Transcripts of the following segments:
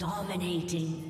Dominating.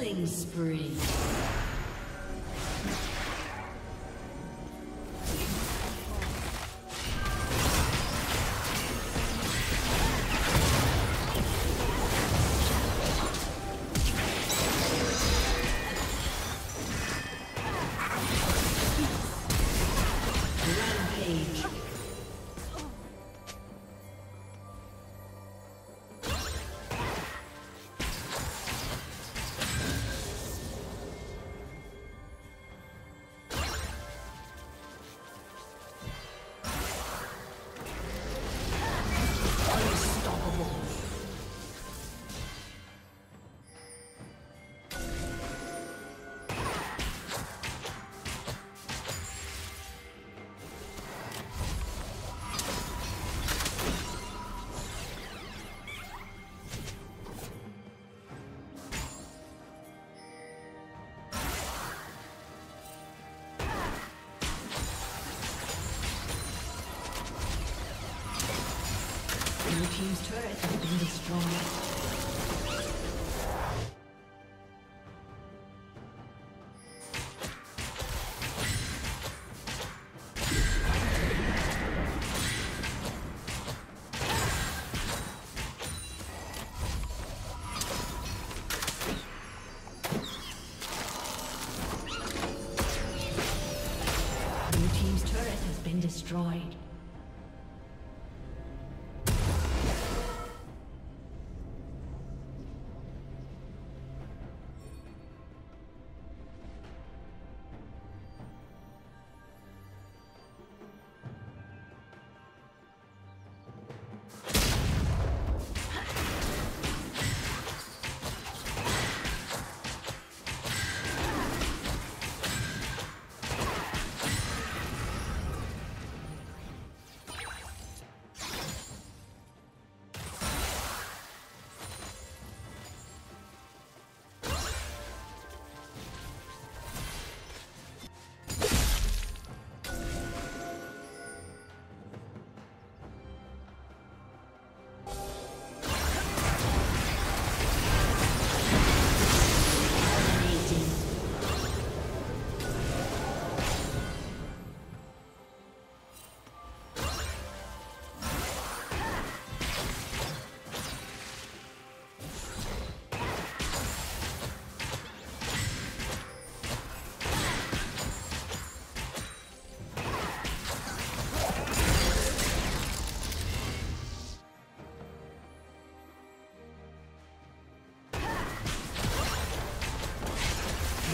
Killing spree.